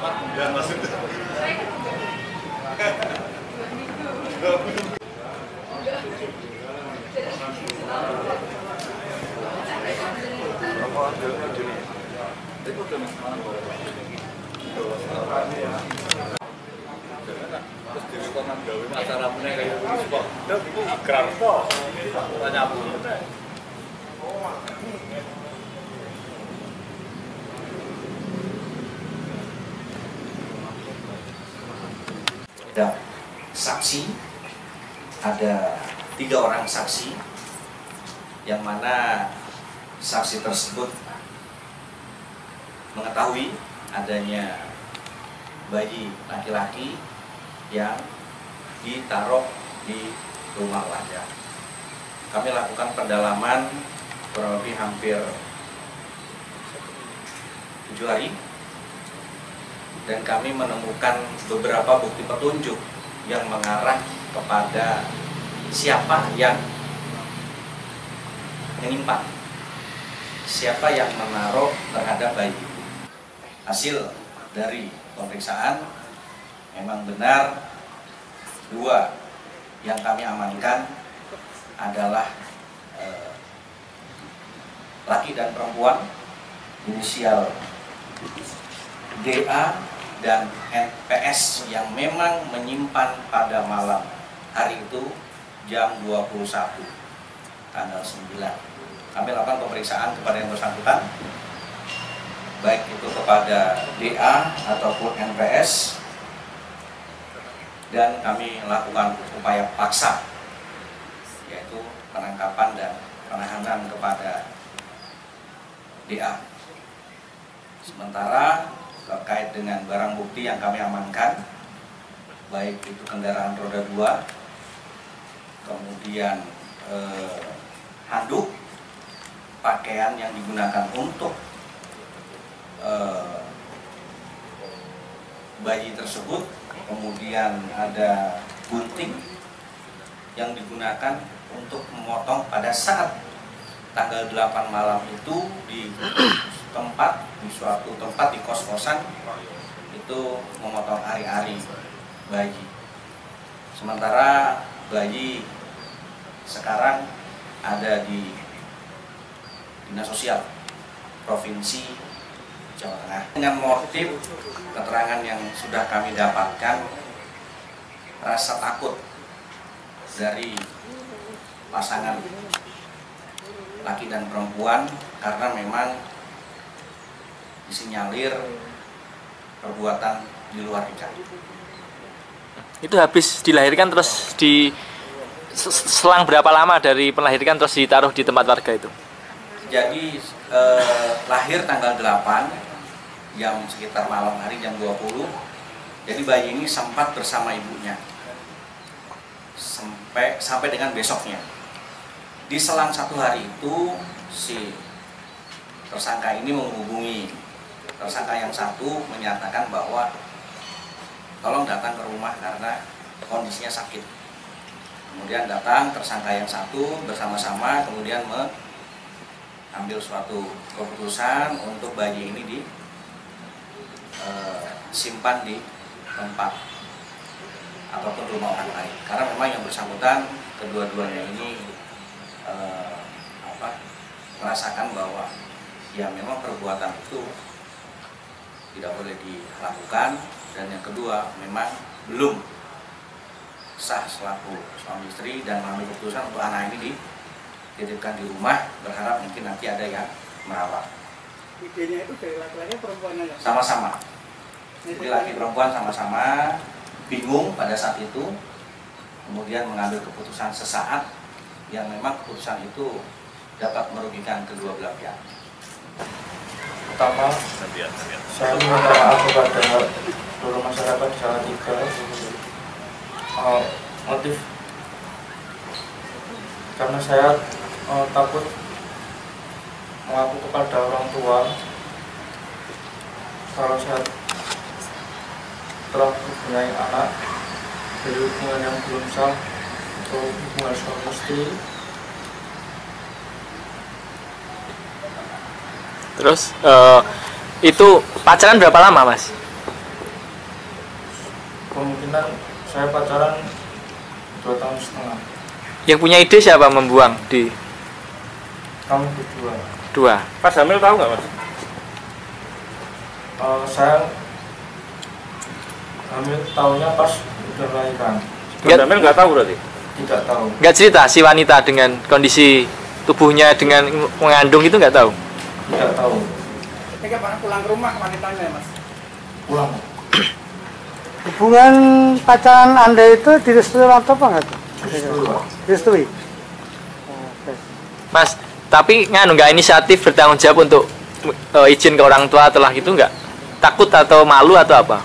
Dan maksudnya. terus acara meneh wis kok iku ikrar kok ora nyambung ada saksi, ada tiga orang saksi, yang mana saksi tersebut mengetahui adanya bayi laki-laki yang ditaruh di rumah warga. Kami lakukan pendalaman kurang lebih hampir tujuh hari dan kami menemukan beberapa bukti petunjuk yang mengarah kepada siapa yang menyimpan, siapa yang menaruh terhadap bayi. Hasil dari pemeriksaan memang benar dua yang kami amankan adalah eh, laki dan perempuan inisial DA dan NPS yang memang menyimpan pada malam hari itu jam 21 tanggal 9 kami lakukan pemeriksaan kepada yang bersangkutan baik itu kepada DA ataupun NPS dan kami lakukan upaya paksa yaitu penangkapan dan penahanan kepada DA sementara terkait dengan barang bukti yang kami amankan baik itu kendaraan roda 2 kemudian eh, handuk pakaian yang digunakan untuk eh, bayi tersebut kemudian ada gunting yang digunakan untuk memotong pada saat tanggal 8 malam itu di tempat di suatu tempat di kos-kosan itu memotong ari-ari bayi. Sementara bayi sekarang ada di dinas sosial provinsi Jawa Tengah. Dengan motif keterangan yang sudah kami dapatkan rasa takut dari pasangan laki dan perempuan karena memang disinyalir perbuatan di luar nikah. Itu habis dilahirkan terus di se- selang berapa lama dari melahirkan terus ditaruh di tempat warga itu? Jadi eh, lahir tanggal 8 jam sekitar malam hari jam 20. Jadi bayi ini sempat bersama ibunya sampai sampai dengan besoknya. Di selang satu hari itu si tersangka ini menghubungi tersangka yang satu menyatakan bahwa tolong datang ke rumah karena kondisinya sakit. Kemudian datang tersangka yang satu bersama-sama kemudian mengambil suatu keputusan untuk bayi ini disimpan di tempat ataupun rumah orang lain. Karena memang yang bersangkutan kedua-duanya ini eh, apa, merasakan bahwa ya memang perbuatan itu tidak boleh dilakukan. Dan yang kedua memang belum sah selaku suami istri dan mengambil keputusan untuk anak ini dititipkan di rumah berharap mungkin nanti ada yang merawat. Idenya itu dari laki-laki perempuannya ya sama-sama. Jadi laki perempuan sama-sama bingung pada saat itu kemudian mengambil keputusan sesaat yang memang keputusan itu dapat merugikan kedua belah pihak. Pertama saya meminta maaf kepada seluruh masyarakat Salatiga uh, motif. Karena saya uh, takut mengaku kepada orang tua kalau saya telah mempunyai anak dari hubungan yang belum sah hubungan suami istri Terus eh, itu pacaran berapa lama mas? kemungkinan saya pacaran dua tahun setengah Yang punya ide siapa membuang di kami berdua dua? Pas hamil tahu nggak mas? Eh, saya hamil tahunnya pas udah melahirkan Pas Nggak- hamil nggak tahu berarti? Tidak tahu Nggak cerita si wanita dengan kondisi tubuhnya dengan mengandung itu nggak tahu. tidak tahu Ketika Pak pulang ke rumah wanitanya mas. pulang Hubungan pacaran Anda itu direstui orang tua apa Pak. Direstui. Mas, tapi nganu nggak inisiatif bertanggung jawab untuk eh, izin ke orang tua telah gitu nggak? Takut atau malu atau apa?